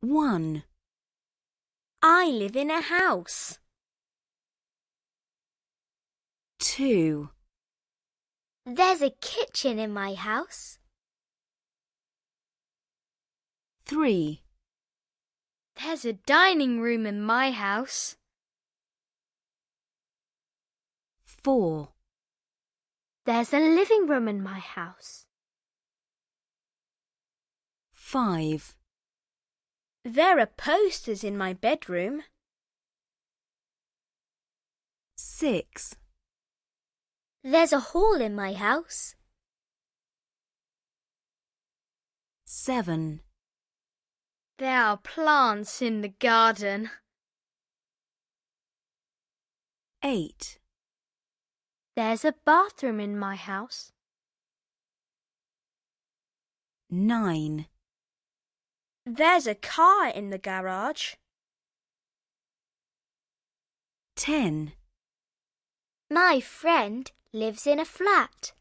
1, I live in a house. 2, There's a kitchen in my house. 3, There's a dining room in my house. 4, There's a living room in my house. 5, There are posters in my bedroom. 6, There's a hall in my house. 7, There are plants in the garden. 8, There's a bathroom in my house. 9, There's a car in the garage. 10. My friend lives in a flat.